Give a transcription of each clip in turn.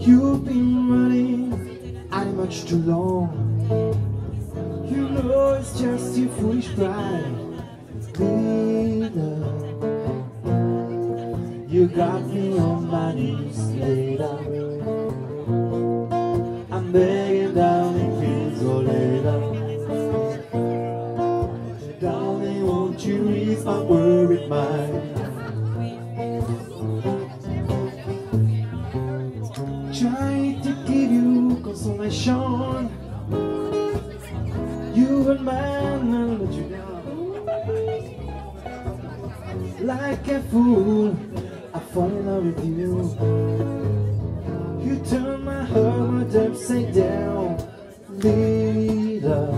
You've been running, I much too long. You know it's just your foolish pride. Later, you got me on my knees later. I'm begging down in fields or later. Darling, won't you ease my worried mind? Try to give you consolation. You and man, I'll let you down. Like a fool, I fall in love with you. You turn my heart upside down, leader.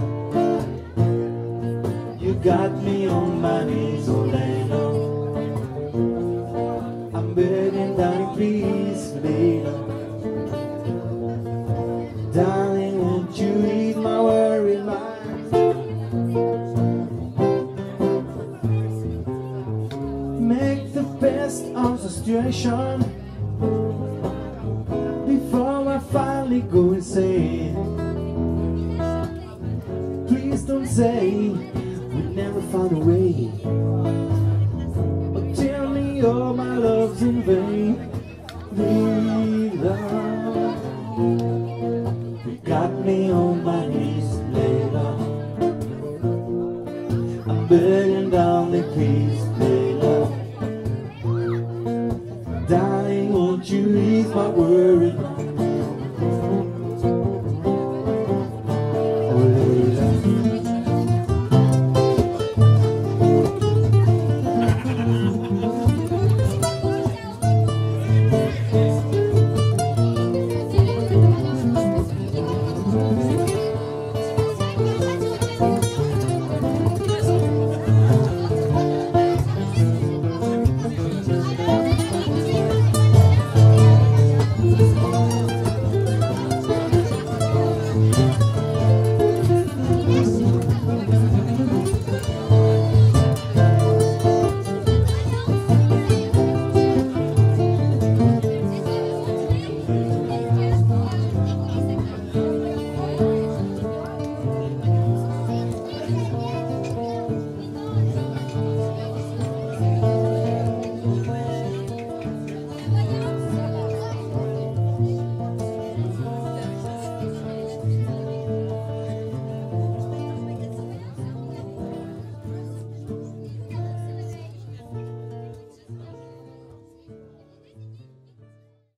You got me on my knees, oh before I finally go insane. Please don't say we never found a way. Or tell me all my love's in vain. Love. You got me on my knees later. I'm begging down the keys ease my worry. Oh,